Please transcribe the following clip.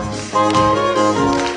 啊。